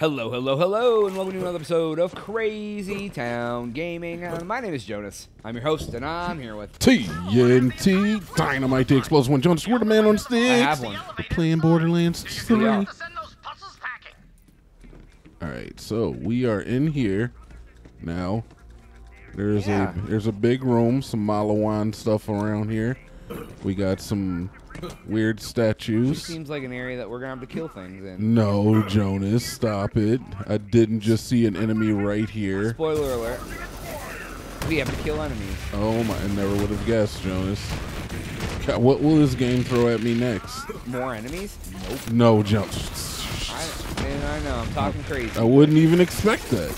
Hello, hello, hello, and welcome to another episode of Crazy Town Gaming. Uh, my name is Jonas. I'm your host, and I'm here with. TnT Dinomight the Explosive One Jonas. We're the man on sticks. I have one. We're playing Borderlands 3. We are. All Send those puzzles packing. right, so we are in here now. There's Yeah. a there's a big room, some Maliwan stuff around here. We got some weird statues. Seems like an area that we're gonna have to kill things in. No, Jonas, stop it. I didn't just see an enemy right here. Spoiler alert. We have to kill enemies. Oh my, I never would have guessed, Jonas. God, What will this game throw at me next? More enemies? Nope. No, Jonas. I, man, I know. I'm talking crazy. I wouldn't even expect that.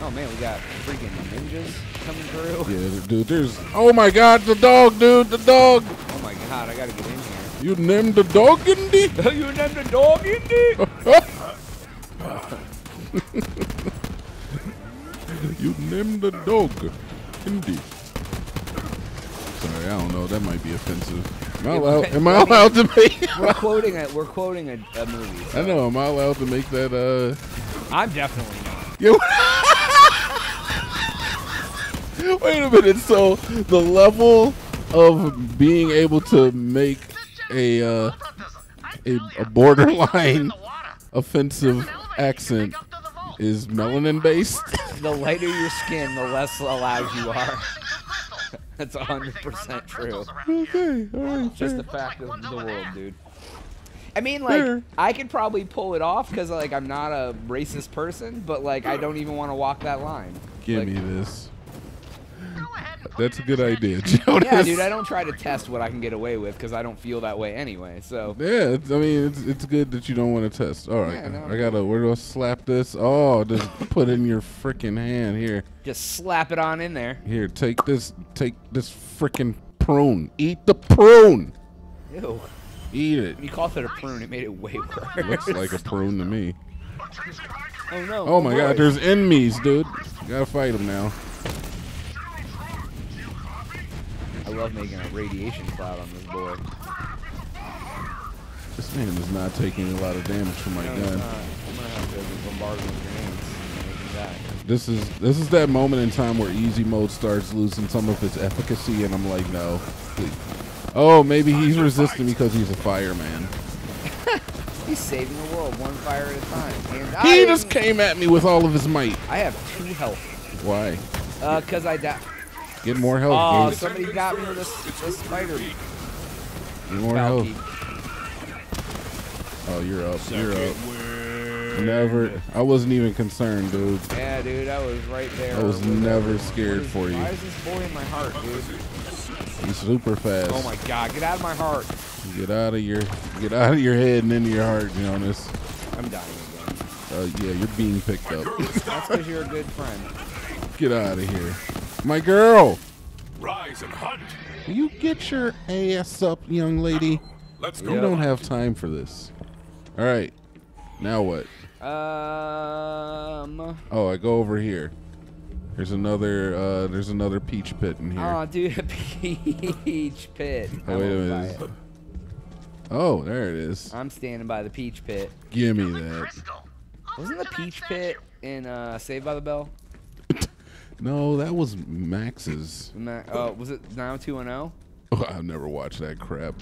Oh man, we got freaking ninjas coming through. Yeah, dude, there's. Oh my god, the dog, dude, the dog. Oh my god, I gotta get in here. You named the dog, Indy? you named the dog Indy? you named the dog, Indy. Sorry, I don't know. That might be offensive. Am I allowed, am I allowed to make? We're quoting a we're quoting a, a movie. I so- know. Am I allowed to make that? Uh. I'm definitely not. Wait a minute. So the level of being able to make a uh, a, a borderline offensive accent is melanin based. The lighter your skin, the less allowed you are. That's 100% true. okay, all right. Just the fact of the world, dude. I mean, like, Fair. I could probably pull it off because, like, I'm not a racist person, but, like, I don't even want to walk that line. Give Like, me this. That's a good idea, Jonas. Yeah, dude, I don't try to test what I can get away with because I don't feel that way anyway. So, Yeah, it's, I mean, it's, it's good that you don't want to test. All right, Yeah, no. I gotta. Where do I slap this? Oh, just put it in your freaking hand here. just slap it on in there. Here, take this. Take this freaking prune. Eat the prune. Ew. Eat it. When you called it a prune, it made it way worse. It looks like a prune to me. Oh, no. Oh my god, there's enemies, dude. You gotta fight them now. Love making a radiation cloud on this boy. This man is not taking a lot of damage from my No, gun. I'm gonna have to bombard him with grenades and him die. This is this is that moment in time where easy mode starts losing some of its efficacy, and I'm like, no. please. Oh, maybe he's resisting because he's a fireman. He's saving the world one fire at a time. And He I, just came at me with all of his might. I have two health. Why? Uh, cause I died. Get more health. Oh, Gabe. somebody got me with a, a spider. Get more Valky. health. Oh, you're up. You're up. Never. I wasn't even concerned, dude. Yeah, dude, I was right there. I was never everyone. scared What is- for you. Why is this boy in my heart, dude? He's super fast. Oh my god, get out of my heart. Get out of your get out of your head and into your heart, Jonas. I'm dying again. Uh, yeah, you're being picked up. That's because you're a good friend. Get out of here, my girl. Rise and hunt. Will you get your ass up, young lady? Let's We go. don't have time for this. All right, now what? Um. Oh, I go over here. There's another. Uh, there's another peach pit in here. Oh, dude, a peach pit. Oh, wait a minute. it. Oh, there it is. I'm standing by the peach pit. Give me that. Wasn't the peach pit in uh, Saved by the Bell? No, that was Max's. Ma- Oh, was it now 2-0 Oh, I've never watched that crap.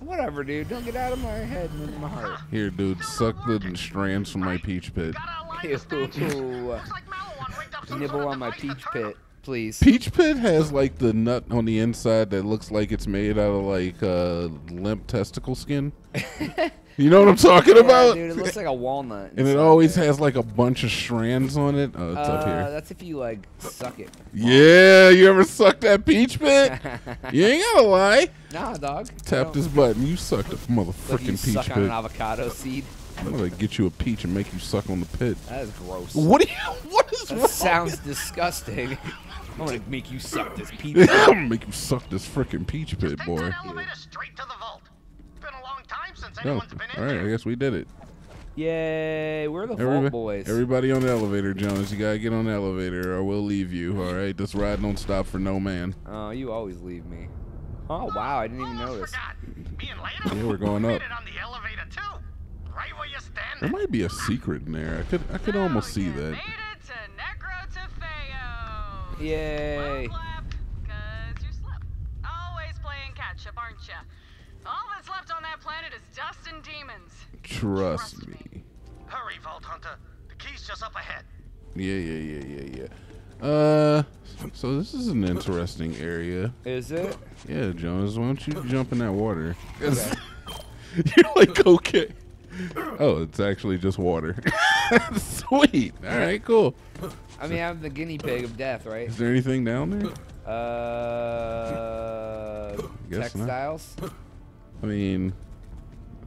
Whatever, dude. Don't get out of my head and into my heart. Here, dude, suck the strands from my peach pit. Ew. Nibble on my peach pit, please. Peach Pit has like the nut on the inside that looks like it's made out of like uh, limp testicle skin. you know what I'm talking Yeah, about? dude, it looks like a walnut. and it always there. has like a bunch of strands on it. Oh, it's up Uh, here. that's if you like suck it. Yeah, you ever suck that peach pit? you ain't gotta lie. Nah, dog. Tap this button. You sucked a Like motherfucking peach suck on an avocado seed. I'm gonna get you a peach and make you suck on the pit. That is gross. What do you? What is That wrong? sounds disgusting. I'm gonna make you suck this peach. I'm gonna make you suck this freaking peach pit, boy. Take that elevator straight to the vault. It's Been a long time since No. anyone's been in All right, I guess we did it. Yay, we're the Vault Boys. everybody on the elevator, Jonas. You gotta get on the elevator, or we'll leave you. All right, this ride don't stop for no man. Oh, you always leave me. Oh wow, I didn't even notice. forgot. Me and Lena. Yeah, we're going up. Made it on the elevator too. Right where you're. There might be a secret in there. I could I could almost see you that. And demons. Trust Trust me. me. Hurry, Vault Hunter. The key's just up ahead. Yeah, yeah, yeah, yeah, yeah. Uh, so this is an interesting area. Is it? Yeah, Jonas, why don't you jump in that water? Okay. You're like, okay. Oh, it's actually just water. Sweet. All right, cool. I mean, I'm the guinea pig of death, right? Is there anything down there? Uh, Guess not. textiles. I mean,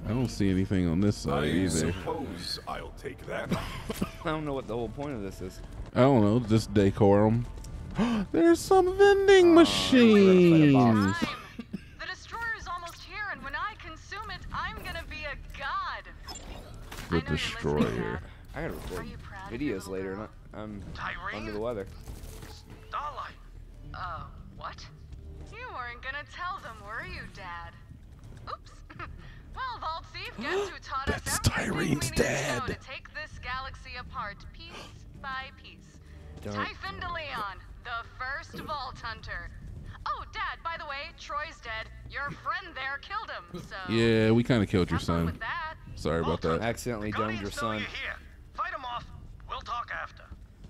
I don't see anything on this side I either. suppose I'll take that. I don't know what the whole point of this is. I don't know, just decorum. There's some vending Uh, machines. Time. The destroyer's almost here, and when I consume it, I'm gonna be a god. The know you're listening, destroyer. I gotta record Are you proud of your videos later. girl? And I- I'm Tyreen? under the weather. Starlight. Uh, what? You weren't gonna tell them, were you, Dad? Oops. well, Vault Thief, guess who taught us That's everything we Tyreen's need to know to take this galaxy apart piece by piece? Don't- Typhon DeLeon, the first Vault Hunter. Oh, Dad, by the way, Troy's dead. Your friend there killed him, so... Yeah, we kind of killed your son. Sorry about that. Accidentally The your son. you're here. Fight him off. We'll talk after.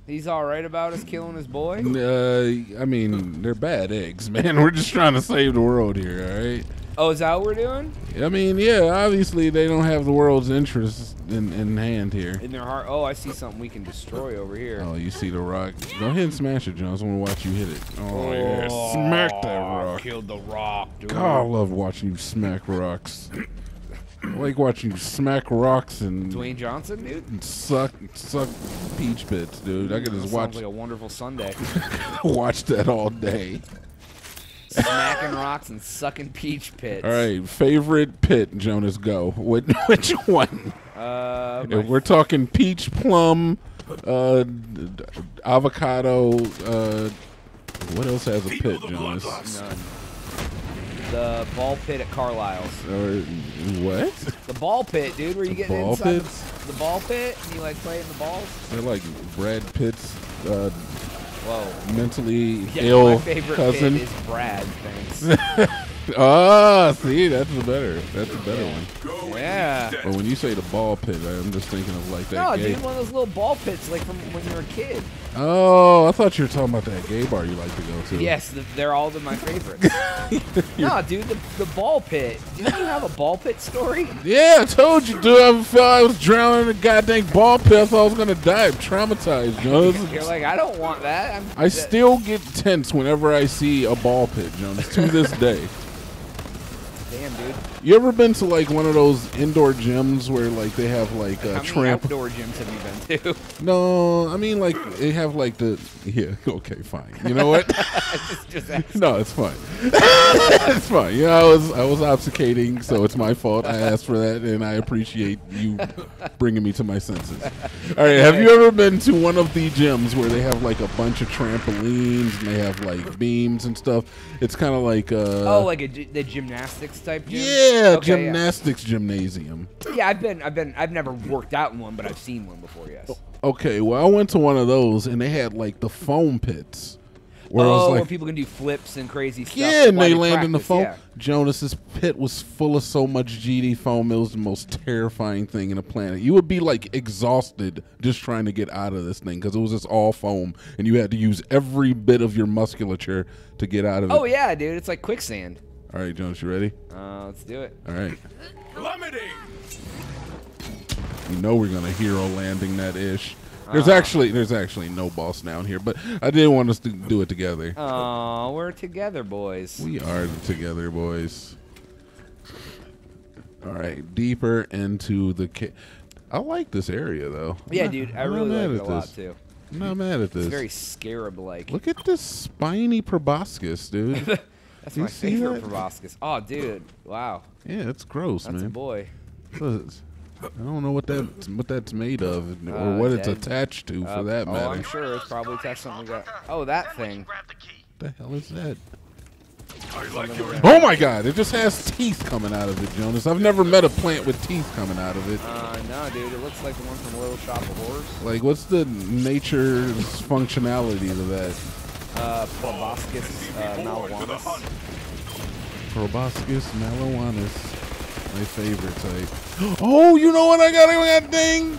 He's all right about us killing his boy. Uh, I mean, they're bad eggs, man. We're just trying to save the world here, all right? Oh, is that what we're doing? I mean, yeah, obviously they don't have the world's interests in, in hand here. In their heart. Oh, I see something we can destroy over here. Oh, you see the rock? Go ahead and smash it, Jones. I want to watch you hit it. Oh, yeah. Smack that rock. Killed the rock, dude. God, I love watching you smack rocks. I like watching you smack rocks and, Dwayne Johnson, dude. and suck suck peach pits, dude. I could just Sounds watch like a wonderful Sunday. watch that all day. Smacking rocks and sucking peach pits. All right, favorite pit, Jonas, go. Which, which one? Uh, If we're talking peach, plum, uh, d- d- avocado, uh, what else has a pit, Jonas? The ball pit at Carlisle's. Or what? The ball pit, dude, where you get ball inside pits? the, the ball pit and you like play in the balls. They're like Brad Pitt's uh, Whoa. mentally Yeah, ill my favorite cousin. pit is Brad. Thanks. Ah, see, that's the better. That's the better one. Yeah. But when you say the ball pit, I'm just thinking of like that no, gay. dude, one of those little ball pits, like from when you were a kid. Oh, I thought you were talking about that gay bar you like to go to. Yes, th they're all of my favorites. nah, dude, the, the ball pit. Didn't you have a ball pit story? Yeah, I told you, dude. I felt I was drowning in a goddamn ball pit. I thought I was gonna die. I'm traumatized, Jones. You're like, I don't want that. I'm, I still get tense whenever I see a ball pit, Jones. To this day. Damn, dude. You ever been to like one of those indoor gyms where like they have like a many tramp? outdoor gyms have you been to? No, I mean like they have like the yeah. Okay, fine. You know what? just, just no, it's fine. it's fine. Yeah, I was I was obfuscating, so it's my fault. I asked for that, and I appreciate you bringing me to my senses. All right, have you ever been to one of the gyms where they have like a bunch of trampolines and they have like beams and stuff? It's kind of like uh, Oh, like a, the gymnastics type gym. yeah, Okay, yeah. gymnastics gymnasium. Yeah, I've been, I've been, I've never worked out in one, but I've seen one before. Yes. Okay, well, I went to one of those and they had like the foam pits. Where oh, was where like, people can do flips and crazy stuff. yeah, and they land in the foam. yeah. Jonas's pit was full of so much GD foam. It was the most terrifying thing in the planet. You would be like exhausted just trying to get out of this thing because it was just all foam, and you had to use every bit of your musculature to get out of it. Oh yeah, dude, it's like quicksand. All right, Jonas, you ready? Uh, let's do it. All right. Plummeting. You know we're gonna hero landing that ish. There's Uh-huh. actually there's actually no boss down here, but I didn't want us to do it together. Oh, we're together, boys. We are together, boys. All right, deeper into the. Ca- I like this area though. yeah, I'm not- dude, I I'm really like it at a lot this. too. I'm not mad at this. It's very scarab-like. Look at this spiny proboscis, dude. That's you my see favorite that? proboscis. Oh, dude, wow, yeah, it's gross, that's a man. boy. I don't know what that what that's made of, or Uh, what it's attached to, Uh, for that oh, matter. I'm sure it's probably attached something like. Oh, that Then we can thing. grab the hell is that? Like Oh my god, it just has teeth coming out of it, Jonas. I've never met a plant with teeth coming out of it. Uh, no, dude. It looks like the one from Little Shop of Horrors. Like, what's the nature's functionality to that? Uh, proboscis uh. Proboscis malawanus. My favorite type. Oh, you know what? I got a goddamn.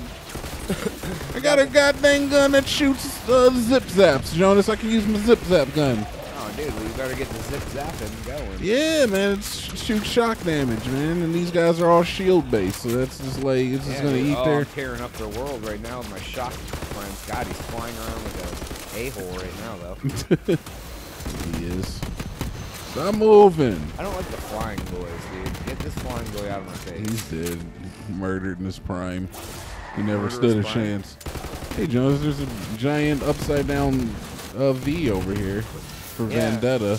I got a goddamn gun that shoots uh, zip zaps, Jonas. I can use my zip zap gun. Oh, dude, we better get the zip zapping going. Yeah, man, it shoots shock damage, man. And these guys are all shield based, so that's just like it's just gonna dude. eat oh, their. I'm tearing up their world right now with my shock friends. God, he's flying around with a a-hole right now, though. He is. Stop moving. I don't like the flying boys, dude. Get this flying boy out of my face. He's dead. Murdered in his prime. He never Murderous stood a prime. chance. Hey, Jones, there's a giant upside down uh, V over here for Yeah. Vendetta.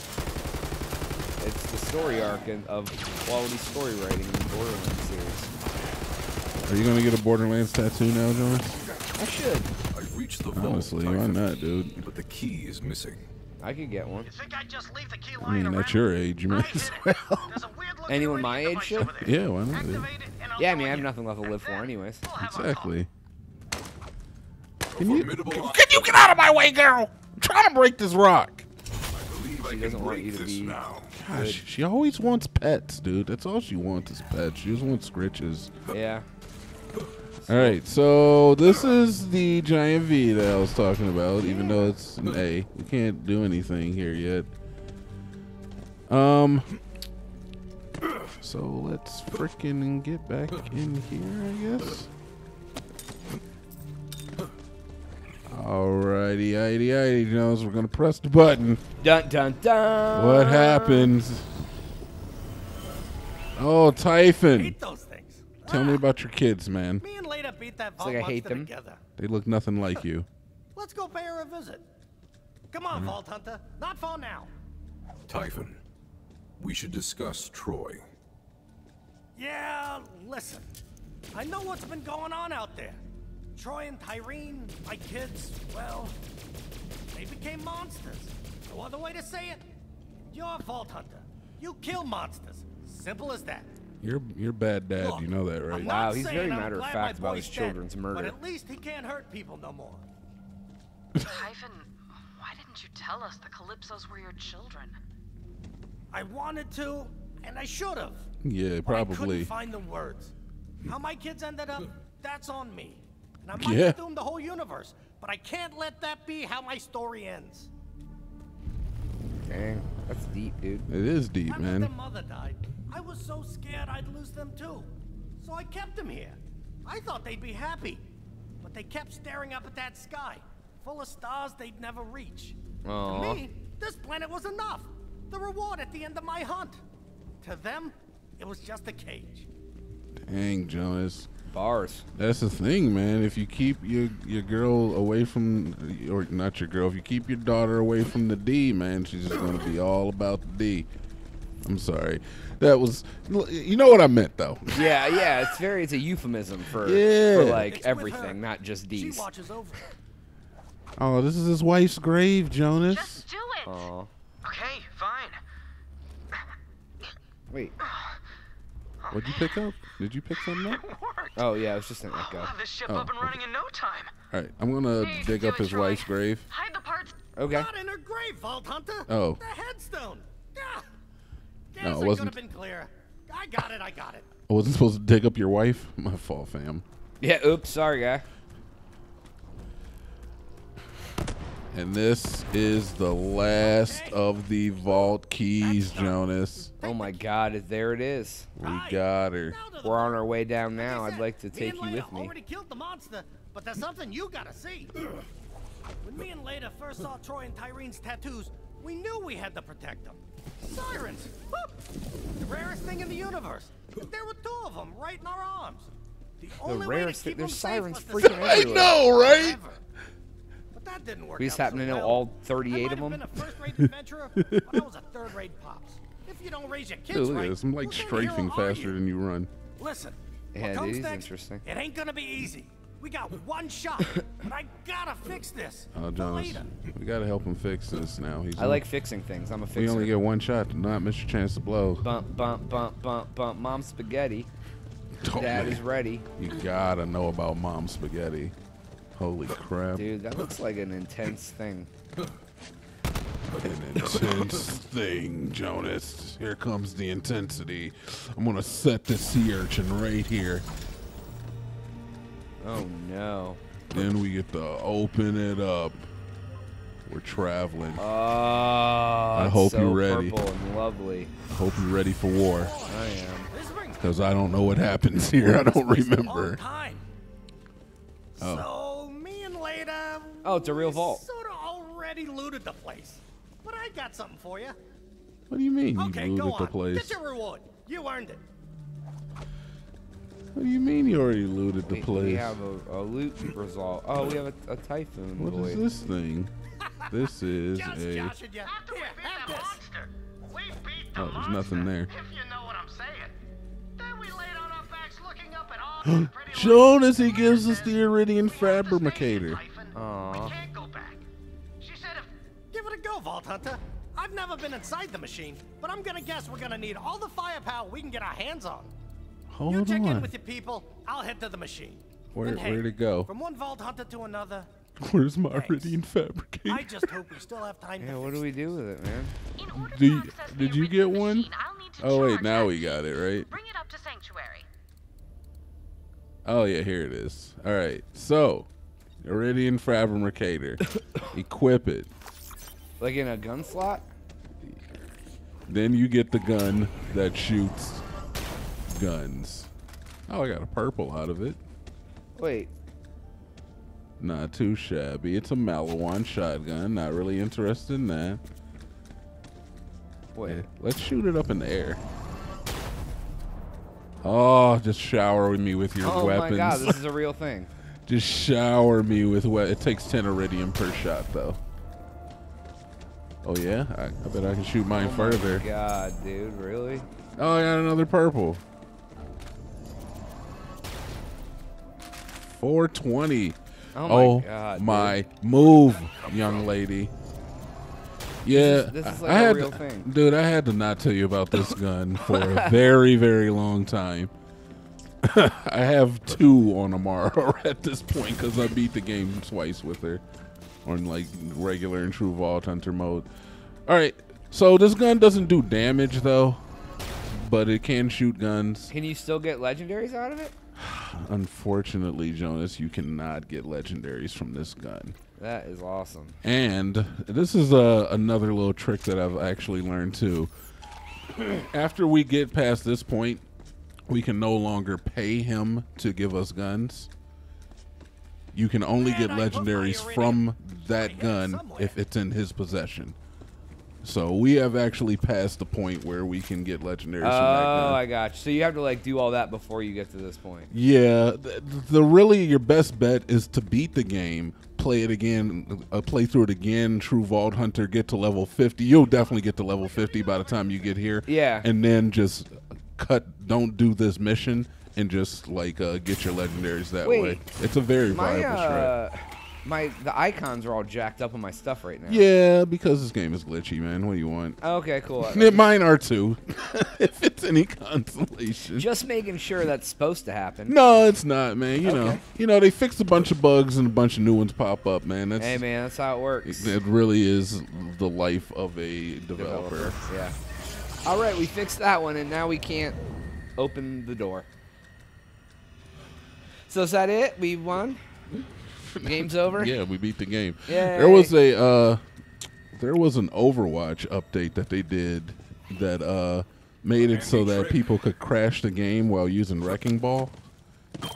It's the story arc of quality story writing in the Borderlands series. Are you gonna get a Borderlands tattoo now, Jones? I should. I reached the vault. Honestly, why not, dude? But the key is missing. I could get one. You think I'd just leave the key I mean, at your age, you I may as well. There's a weird looking Anyone my age device should? Yeah, why not? dude? Activate it and I'll Yeah, I mean, I have nothing left to live for, anyways. we'll have a talk. Exactly. Can you- Can you get out of my way, girl? I'm trying to break this rock. I believe I She doesn't want you to be- now. Gosh, she always wants pets, dude. That's all she wants is pets. She just wants scritches. Yeah. All right, so this is the giant V that I was talking about, even though it's an A. We can't do anything here yet. Um. So let's frickin' get back in here, I guess. Alrighty, righty, righty, Jones. We're gonna press the button. Dun dun dun. What happens? Oh, Typhon. Hate those. Tell me about your kids, man. Me and Leda beat that vault like I monster hate them. together. They look nothing like you. Let's go pay her a visit. Come on, mm-hmm. Vault Hunter. Not far now. Typhon, we should discuss Troy. Yeah, listen. I know what's been going on out there. Troy and Tyreen, my kids, well, they became monsters. No other way to say it. You're a Vault Hunter. You kill monsters. Simple as that. You're you're bad dad. Look, you know that, right? Wow, he's very I'm matter of fact about his dead, children's murder. But at least he can't hurt people no more. Typhon, why didn't you tell us the Calypsos were your children? I wanted to, and I should have. Yeah, But I probably. couldn't find the words. How my kids ended up, that's on me. And I might Yeah. doom the whole universe, but I can't let that be how my story ends. Dang, that's deep, dude. It is deep, After their man. Mother died, I was so scared I'd lose them too. So I kept them here. I thought they'd be happy. But they kept staring up at that sky, full of stars they'd never reach. Aw. To me, this planet was enough. The reward at the end of my hunt. To them, it was just a cage. Dang, Jonas. Bars. That's the thing, man. If you keep your your girl away from, or not your girl, if you keep your daughter away from the D, man, she's just gonna be all about the D. I'm sorry. That was, you know what I meant though. Yeah, yeah. It's very. It's a euphemism for Yeah. for like It's everything, not just She D's. watches over. Oh, this is his wife's grave, Jonas. Just do it! Aw. Okay, fine. Wait. What'd you pick up? Did you pick something up? Oh yeah, I was just an echo. We'll have this ship Oh, up and running in no time. All right, I'm gonna Hey, dig up his Troy. wife's grave. Hide the parts. Okay. Not in her grave, Vault Hunter. Oh. The headstone. Guess No, it I wasn't. have been clearer. I got it, I got it. I wasn't supposed to dig up your wife. My fault, fam. Yeah. Oops. Sorry, guy. And this is the last of the vault keys, Jonas. Oh my God! There it is. We got her. Now to the We're on our way down Like I now. I'd like to take you Leda with me. already killed the monster, but there's something you gotta see. when me and Leda first saw Troy and Tyreen's tattoos, we knew we had to protect them. Sirens! Woo! The rarest thing in the universe. There were two of them right in our arms. The, only way to rarest thing- keep there's them safe sirens to freaking save I know, right? But that didn't work We just happen so to know well. all I 38 might of have them. been a first-rate adventurer, but I was a third-rate pops. If you don't raise your kids Dude, look right, at this. I'm like who kind of hero strafing faster you? than you run. Listen. Yeah, what dude, comes he's next, interesting. It ain't gonna be easy. We got one shot, but I gotta fix this. Oh, For Jonas, later. we gotta help him fix this now. He's I like fixing things. I'm a fixer. We only get one shot to not miss your chance to blow. bump, bump, bump, bump, bump. Mom spaghetti. Oh, Dad man. is ready. You gotta know about mom spaghetti. Holy crap. Dude, that looks like an intense thing. An intense thing, Jonas. Here comes the intensity. I'm gonna set the sea urchin right here. Oh no. Then we get to open it up. We're traveling. Oh, I hope so you're ready. Purple and lovely. Hope you're ready for war. I am. Because I don't know what happens here. I don't This was a long remember. Oh. So me and Leda. Oh, it's a real we vault. Sort of already looted the place, but I got something for you. What do you mean you Okay, looted go the on. place? Get your reward. You earned it. What do you mean you already looted the We, place? we have a, a loot result. Oh, we have a, a typhoon What boy. is this thing? This is Just a. joshing. After Here, we beat have monster, we beat the Oh, there's nothing there. If you know what I'm saying. Then we laid on our backs looking up at all Jonas, he gives us the Said, Eridian "We have to stay here, fabricator. Typhon. Aw. We can't go back. She said if Give it a go, Vault Hunter. I've never been inside the machine, but I'm gonna guess we're gonna need all the firepower we can get our hands on. You Hold check in with your people, I'll head to the machine. Where- And hey, where'd it go? From one Vault Hunter to another, Where's my Thanks. Eridian fabricator? I just hope we still have time Yeah, to what do we do with it, man? In order Do to you- the did you get one? machine, I'll need to Oh wait, now we got it right. Bring it up to sanctuary. Oh yeah, here it is. All right, so Eridian fabricator, equip it. Like in a gun slot? Then you get the gun that shoots guns. Oh, I got a purple out of it. Wait. Not too shabby. It's a Maliwan shotgun. Not really interested in that. Wait. Let's shoot it up in the air. Oh, just shower me with your Oh weapons. Oh my god, this is a real thing. just shower me with what? It takes 10 eridium per shot, though. Oh, yeah? I, I bet I can shoot mine Oh further. my god, dude, really? Oh, I got another purple. 420. Oh my Oh god. my move, young lady. Yeah, this is I- like I a had real to, thing. dude. I had to not tell you about this gun for a very, very long time. I have two on Amara at this point because I beat the game twice with her on like regular and true Vault Hunter mode. All right, so this gun doesn't do damage though, but it can shoot guns. Can you still get legendaries out of it? Unfortunately, Jonas, you cannot get legendaries from this gun. That is awesome. And this is uh, another little trick that I've actually learned too. After we get past this point, we can no longer pay him to give us guns. You can only get Man, I put my legendaries from that gun somewhere. if it's in his possession. So we have actually passed the point where we can get legendaries Oh. I got you. So you have to like do all that before you get to this point. Yeah, the, the really your best bet is to beat the game, play it again, uh, play through it again. True Vault Hunter, get to level fifty. You'll definitely get to level fifty by the time you get here. Yeah. and then just cut. Don't do this mission and just like uh, get your legendaries that Wait. way. It's a very My viable strat. My the icons are all jacked up on my stuff right now. Yeah, because this game is glitchy, man. What do you want? Okay, cool. Mine are too. if it's any consolation. Just making sure that's supposed to happen. No, it's not, man. You know, you know, they fixed a bunch of bugs and a bunch of new ones pop up, man. That's Hey man, that's how it works. it really is the life of a developer. Developer. Yeah. All right, we fixed that one, and now we can't open the door. So is that it? We won. Game's over. Yeah, we beat the game. Yay. There was a uh there was an Overwatch update that they did that uh made it so that people could crash the game while using Wrecking Ball.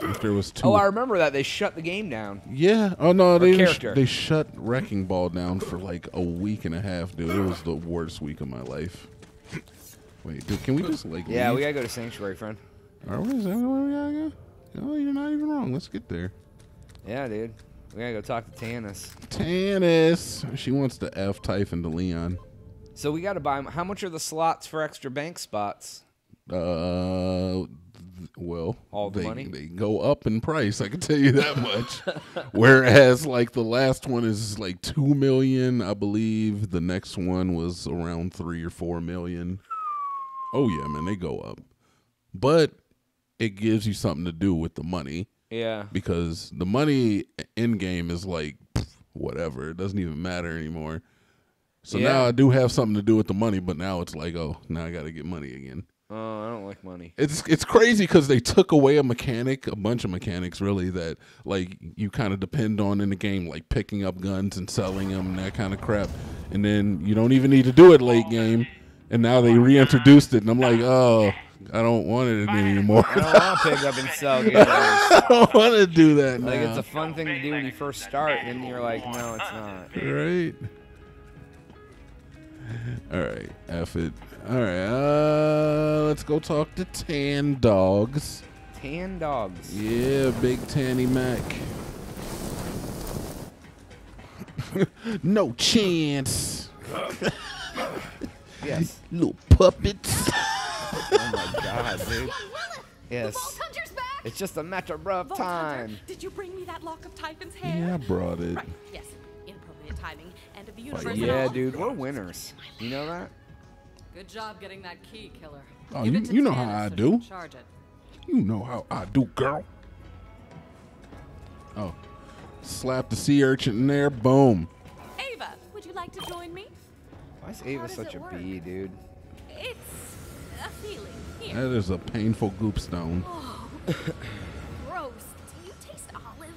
If there was two Oh, I remember that they shut the game down. Yeah. Oh no, they didn't sh- character. they shut Wrecking Ball down for like a week and a half, dude. It was the worst week of my life. Wait, dude, can we just like Yeah, leave? we gotta go to Sanctuary, friend. Are we? Is that where we gotta go? Oh, you're not even wrong. Let's get there. Yeah, dude. We gotta go talk to Tanis. Tannis. She wants to F Typhon DeLeon. So we gotta buy. How much are the slots for extra bank spots? Uh, Well, All the they, money? they go up in price. I can tell you that much. Whereas, like the last one is like two million, I believe. The next one was around three or four million. Oh yeah, man, they go up. But it gives you something to do with the money Yeah. because the money in game is like pff, whatever. It doesn't even matter anymore. So Yeah. now I do have something to do with the money, but now it's like, oh, now I got to get money again. Oh, I don't like money. It's it's crazy because they took away a mechanic, a bunch of mechanics really that like you kind of depend on in the game, like picking up guns and selling them and that kind of crap. And then you don't even need to do it late game. And now they reintroduced it, and I'm like, oh, I don't want it anymore. I don't want to pick up and sell games. I don't want to do that now. Like it's a fun thing to do when you first start, and then you're like, no, it's not. right? All right, F it. All right, uh, let's go talk to Tan Dogs. Tan dogs. Yeah, Big Tanny Mac. no chance. Yes. Little puppets. Oh my god, dude. Yes. Vault Hunter's back! It's just a matter of Vault time. Hunter, did you bring me that lock of Typhon's hair? Yeah, I brought it. Right, yes. Inappropriate timing. End of the universe and Yeah, all. dude, we're winners. You know that? Good job getting that key, killer. Oh, Give you- you know how I so do. Charge it. You know how I do, girl. Oh, slap the sea urchin in there. Boom. Ava, would you like to join me? Why is Ava such a work? bee, dude? It's a feeling. Here. That is a painful goop stone. Gross. Do you taste olives?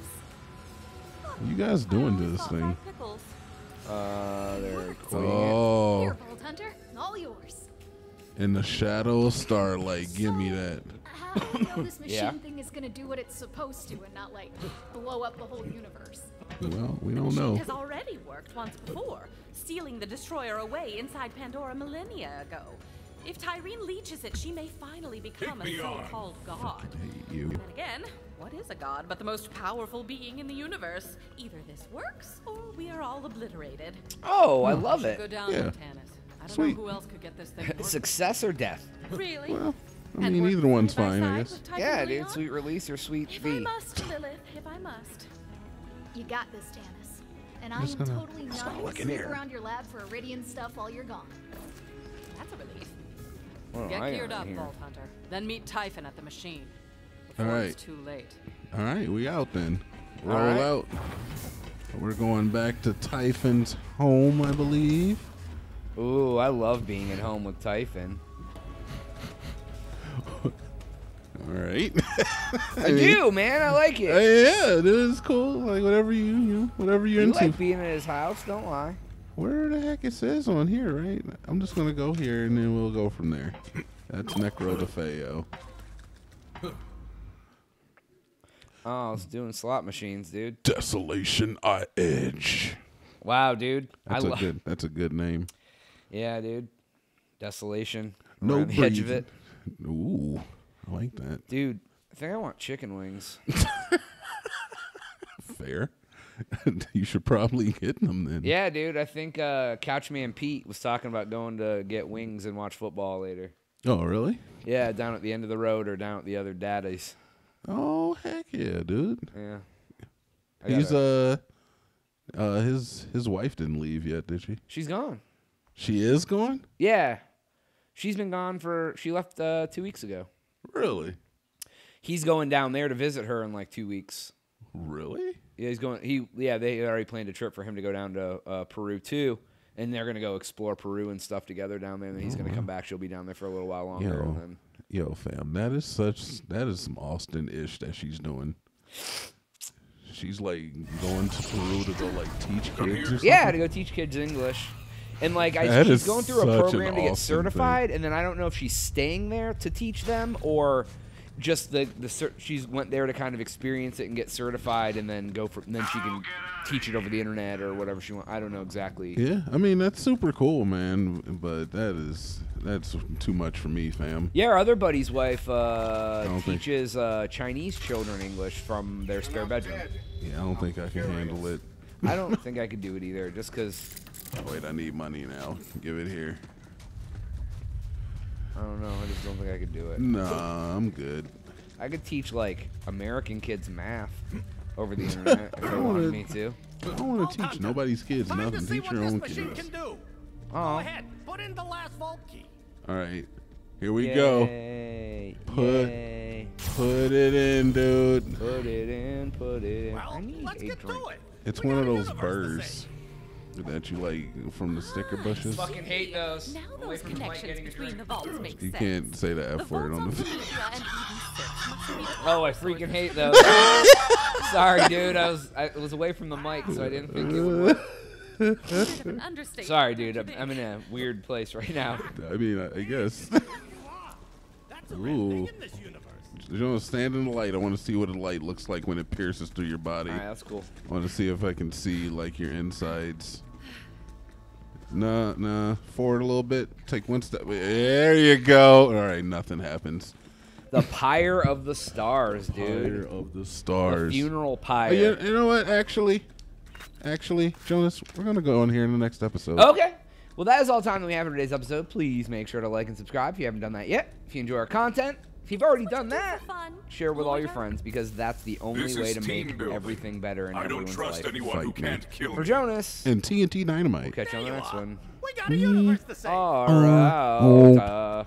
You guys doing to this thing? fried Pickles. Uh, there, Queen. Oh, Here, Vault Hunter. All yours. in the shadow of starlight. Give me that. How do you know this machine Yeah. thing is gonna do what it's supposed to and not like blow up the whole universe? Well, we don't It know. has already worked once before, stealing the destroyer away inside Pandora millennia ago. If Tyreen leeches it, she may finally become a so-called god. Hate you. Then again, what is a god but the most powerful being in the universe? Either this works, or we are all obliterated. Oh, I hmm. love Go it. down, Yeah. Tannis. I don't Sweet. know who else could get this thing. Success or death? Really? Well, I mean, work either one's fine, I guess. Yeah, dude. Sweet release or sweet If I V. must, Lilith, if I must. You got this, Tannis. And I Just am gonna- totally not gonna snoop around your lab for Eridian stuff while you're gone. That's a relief. What do Get I geared up, here? Vault Hunter. Then meet Typhon at the machine. All Before right. it's too late. All right, we out then. Roll All right. out. We're going back to Typhon's home, I believe. Ooh, I love being at home with Typhon. All right. I do, man. I like it. Hey, yeah, it is cool. Like whatever you, you know, whatever you're You into. like being at his house, don't lie. Where the heck it says on here, right? I'm just gonna go here and then we'll go from there. That's Necro DeFeo. Oh, it's doing slot machines, dude. Desolation I Edge. Wow, dude. That's I a love. good. That's a good name. Yeah, dude. Desolation. No around the edge of it, Ooh, I like that. dude. I think I want chicken wings. Fair. you should probably get them then. yeah, dude. I think uh, Couchman Pete was talking about going to get wings and watch football later. Oh, really? Yeah, down at the end of the road or down at the other daddies. Oh, heck yeah, dude. Yeah. I He's uh, uh, his his wife didn't leave yet, did she? She's gone. She is gone. Yeah. She's been gone for. She left uh, two weeks ago. Really? He's going down there to visit her in like two weeks. Really? Yeah, he's going. He yeah, they already planned a trip for him to go down to uh, Peru too, and they're gonna go explore Peru and stuff together down there. And then he's gonna come back. She'll be down there for a little while longer. Yo, And then yo, fam, that is such that is some Austin ish that she's doing. She's like going to Peru to go like teach kids. Or something. yeah, to go teach kids English. And like I, That she's going through a program to get Austin thing. certified, and then I don't know if she's staying there to teach them or just the the cer- she's went there to kind of experience it and get certified, and then go for and then she can teach it over the internet or whatever she wants. I don't know exactly. Yeah, I mean that's super cool, man. But that is that's too much for me, fam. Yeah, our other buddy's wife uh, don't think- teaches uh, Chinese children English from their spare bedroom. Yeah, I don't think I can handle it. I don't think I could do it either, just because Oh, wait, I need money now. Give it here. I don't know. I just don't think I could do it. Nah, I'm good. I could teach like American kids math over the internet if they wanted me to. I don't want to teach nobody's kids Time nothing. Teach your own machine kids. can do. Oh. Go ahead, put in the last vault key. All right, here we go. Put- yay. Put it in, dude. Put it in, put it in. I Well, need let's a get drink. to it. It's We one of those universe to burrs save. that you like from the sticker ah, bushes. Fucking hate those. Now Away those from the connections between the vaults make You sense. can't say the The F word on on the. Phoenicia and Eden 6 must be the Oh, I freaking hate those. Sorry, dude. I was I was away from the mic, so I didn't think it would work. Bit of an understatement, Sorry, dude. you I'm. I'm in a weird place right now. I mean, I, I guess. That's a rare thing Ooh. in this universe. You want to stand in the light? I want to see what the light looks like when it pierces through your body. All right, that's cool. I want to see if I can see like your insides. Nah, nah. Forward a little bit. Take one step. There you go. All right, nothing happens. The pyre of the stars, dude. of the The stars. funeral Oh, pyre. you, you know what? Actually, actually, Jonas, we're gonna go on here in the next episode. Okay. Well, that is all the time that we have for today's episode. Please make sure to like and subscribe if you haven't done that yet. If you enjoy our content, if you've already done that, fun? share with all your friends because that's the only way to make building. everything better in I don't everyone's trust life. anyone who me. can't kill For. Jonas, And TnT Dinomight. we'll catch you on the next are. one. We got a universe to save. All right. Uh,